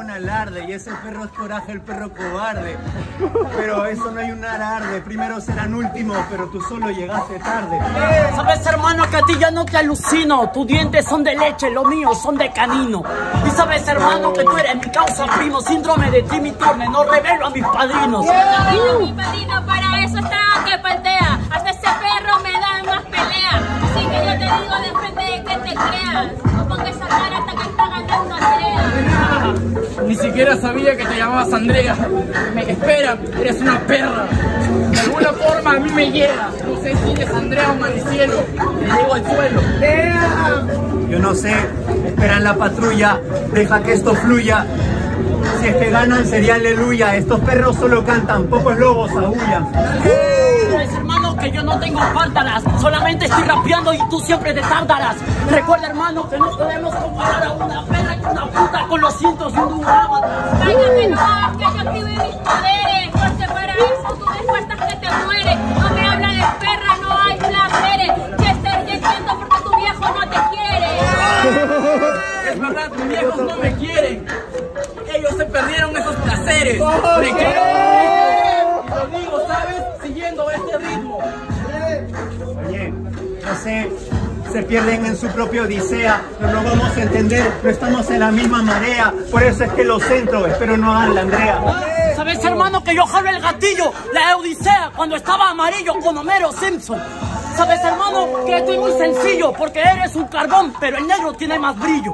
un alarde y ese perro es coraje, el perro cobarde. Pero eso no hay un alarde, primero serán últimos, pero tú solo llegaste tarde. Sabes hermano que a ti ya no te alucino, tus dientes son de leche, los míos son de canino. Y sabes hermano que tú eres mi causa primo, síndrome de Timmy Turner, no revelo a mis padrinos. Bueno, mi Ni siquiera sabía que te llamabas Andrea. Me espera, eres una perra. De alguna forma a mí me llega. No sé si eres Andrea o Manicielo. Te llego al suelo. Yo no sé, esperan la patrulla, deja que esto fluya. Si es que ganan sería aleluya, estos perros solo cantan, pocos lobos aullan. Que yo no tengo pártalas, solamente estoy rapeando y tú siempre te tardarás. Recuerda hermano que no podemos comparar a una perra y una puta con los cientos de un duramáter. Cállate, no que yo active mis poderes. Porque para eso tú después estás que te mueres. No me habla de perra, no hay placeres. Chester, te siento porque tu viejo no te quiere. Es verdad, mis viejos no me quieren. Ellos se perdieron esos placeres. Me no se pierden en su propia odisea, no nos vamos a entender, no estamos en la misma marea, por eso es que los centro, espero no hagan la Andrea. ¿Sabes, hermano, que yo jalo el gatillo, la Odisea, cuando estaba amarillo con Homero Simpson? ¿Sabes, hermano, que estoy muy sencillo, porque eres un carbón, pero el negro tiene más brillo?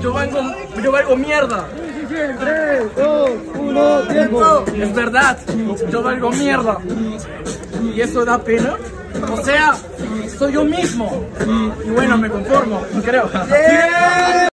Yo valgo, yo valgo mierda. Es verdad, yo valgo mierda. ¿Y eso da pena? O sea, soy yo mismo. Y bueno, me conformo, creo.